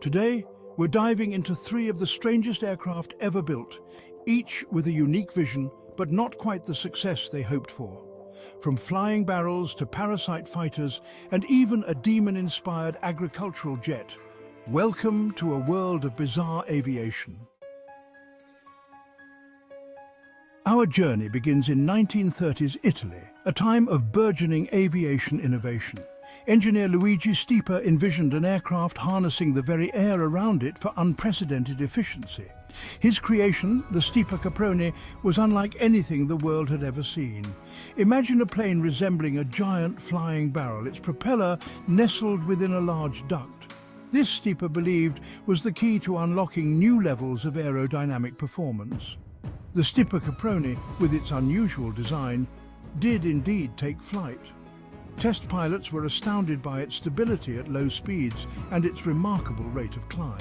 Today, we're diving into three of the strangest aircraft ever built, each with a unique vision, but not quite the success they hoped for. From flying barrels to parasite fighters and even a demon-inspired agricultural jet, welcome to a world of bizarre aviation. Our journey begins in 1930s Italy, a time of burgeoning aviation innovation. Engineer Luigi Stipa envisioned an aircraft harnessing the very air around it for unprecedented efficiency. His creation, the Stipa Caproni, was unlike anything the world had ever seen. Imagine a plane resembling a giant flying barrel, its propeller nestled within a large duct. This, Stipa believed, was the key to unlocking new levels of aerodynamic performance. The Stipa Caproni, with its unusual design, did indeed take flight. Test pilots were astounded by its stability at low speeds and its remarkable rate of climb.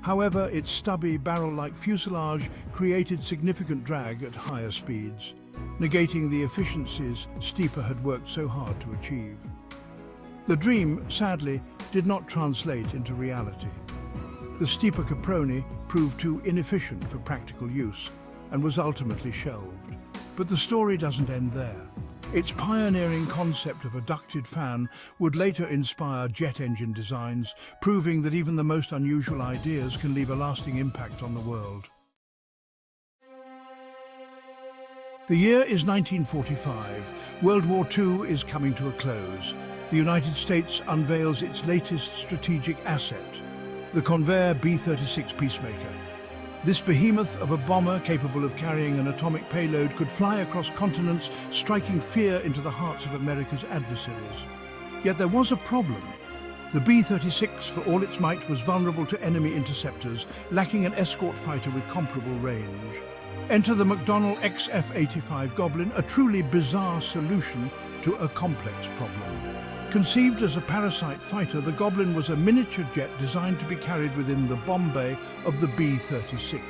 However, its stubby, barrel-like fuselage created significant drag at higher speeds, negating the efficiencies Stipa had worked so hard to achieve. The dream, sadly, did not translate into reality. The Stipa Caproni proved too inefficient for practical use, and was ultimately shelved. But the story doesn't end there. Its pioneering concept of a ducted fan would later inspire jet engine designs, proving that even the most unusual ideas can leave a lasting impact on the world. The year is 1945. World War II is coming to a close. The United States unveils its latest strategic asset, the Convair B-36 Peacemaker. This behemoth of a bomber capable of carrying an atomic payload could fly across continents, striking fear into the hearts of America's adversaries. Yet there was a problem. The B-36, for all its might, was vulnerable to enemy interceptors, lacking an escort fighter with comparable range. Enter the McDonnell XF-85 Goblin, a truly bizarre solution to a complex problem. Conceived as a parasite fighter, the Goblin was a miniature jet designed to be carried within the bomb bay of the B-36.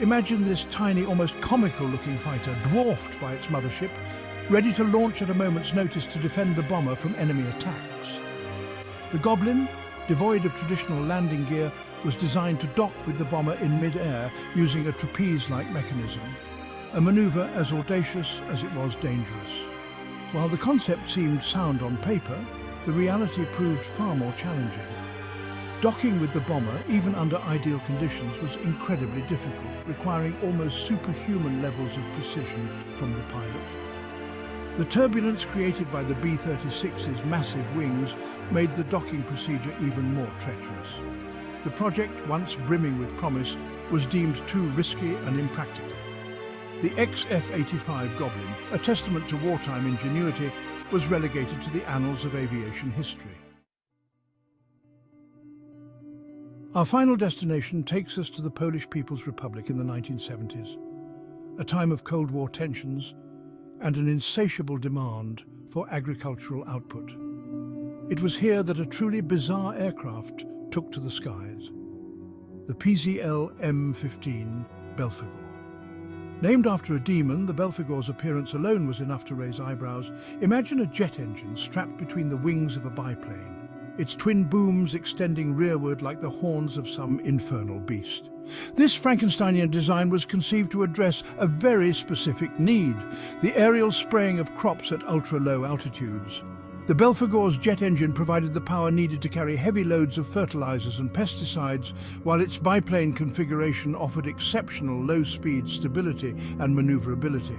Imagine this tiny, almost comical-looking fighter, dwarfed by its mothership, ready to launch at a moment's notice to defend the bomber from enemy attacks. The Goblin, devoid of traditional landing gear, was designed to dock with the bomber in mid-air using a trapeze-like mechanism, a maneuver as audacious as it was dangerous. While the concept seemed sound on paper, the reality proved far more challenging. Docking with the bomber, even under ideal conditions, was incredibly difficult, requiring almost superhuman levels of precision from the pilot. The turbulence created by the B-36's massive wings made the docking procedure even more treacherous. The project, once brimming with promise, was deemed too risky and impractical. The XF-85 Goblin, a testament to wartime ingenuity, was relegated to the annals of aviation history. Our final destination takes us to the Polish People's Republic in the 1970s, a time of Cold War tensions and an insatiable demand for agricultural output. It was here that a truly bizarre aircraft took to the skies, the PZL M15 Belphegor. Named after a demon, the Belphegor's appearance alone was enough to raise eyebrows. Imagine a jet engine strapped between the wings of a biplane, its twin booms extending rearward like the horns of some infernal beast. This Frankensteinian design was conceived to address a very specific need, the aerial spraying of crops at ultra-low altitudes. The Belphegor's jet engine provided the power needed to carry heavy loads of fertilizers and pesticides, while its biplane configuration offered exceptional low-speed stability and maneuverability.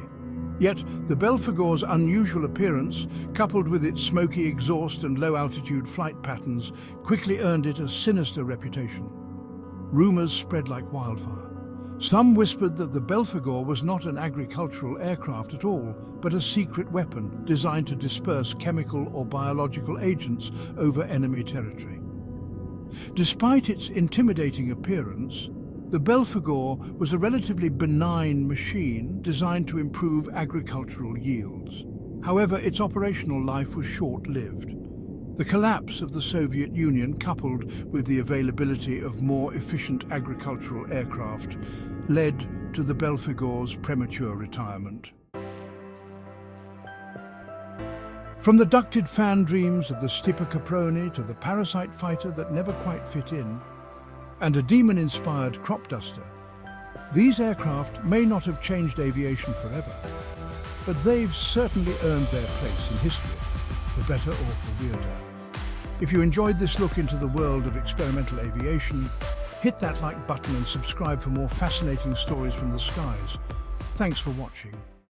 Yet, the Belphegor's unusual appearance, coupled with its smoky exhaust and low-altitude flight patterns, quickly earned it a sinister reputation. Rumours spread like wildfire. Some whispered that the Belphegor was not an agricultural aircraft at all, but a secret weapon designed to disperse chemical or biological agents over enemy territory. Despite its intimidating appearance, the Belphegor was a relatively benign machine designed to improve agricultural yields. However, its operational life was short-lived. The collapse of the Soviet Union, coupled with the availability of more efficient agricultural aircraft, led to the Belphegor's premature retirement. From the ducted fan dreams of the Stipa Caproni to the parasite fighter that never quite fit in, and a demon-inspired crop duster. These aircraft may not have changed aviation forever, but they've certainly earned their place in history, for better or for weirder. If you enjoyed this look into the world of experimental aviation, hit that like button and subscribe for more fascinating stories from the skies. Thanks for watching.